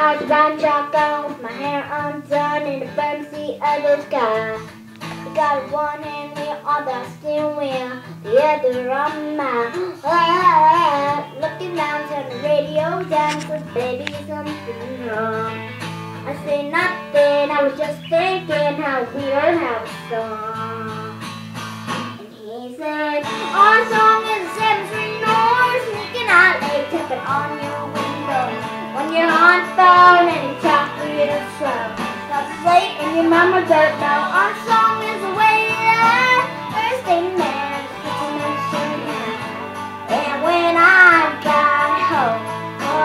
was riding shotgun with my hair undone in the seat of the sky. I got one hand on the steering wheel, the other on my lap. Ah, looking down, turn the radio down, says baby something wrong. I say nothing, I was just thinking how weird how it's song. And he said, our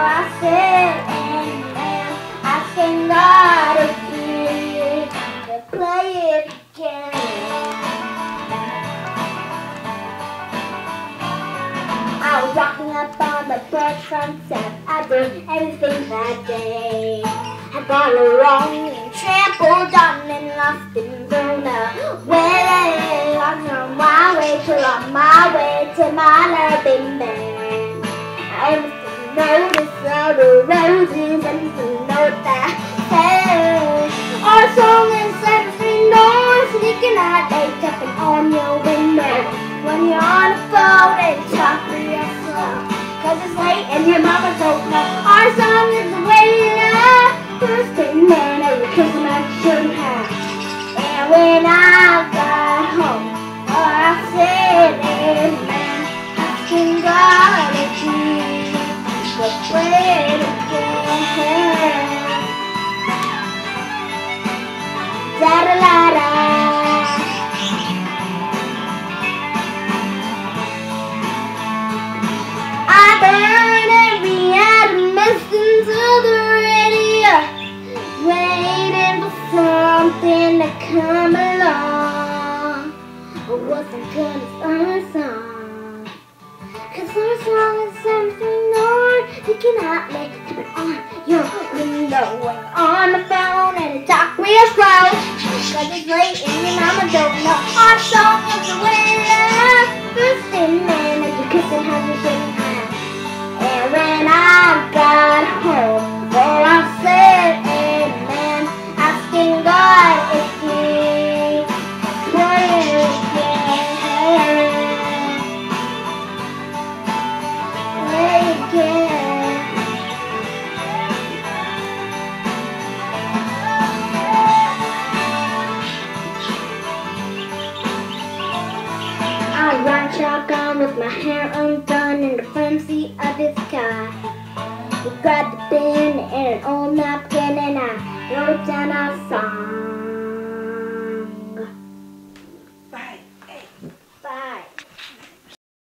I said, amen. I to play it again. I was walking up on the. I everything that day. I got wrong and trampled on and lost and thrown away. I'm on my way my way to my loving man. Notice all the roses that says our song is every noise sneaking out, tapping on your window. When you're on the phone and Cause it's late and your mama don't know come along. I wasn't gonna start a song, cause our song is something more. You cannot make it on your window you're on the phone and it's talk real slow. Cause it's late and your mama don't know our song is the way out. First thing man, as you're kissing, how you shouldn't have. And when I got home, Ride shotgun with my hair undone in the seat of his car. We grabbed the bin and an old napkin and I wrote down our song.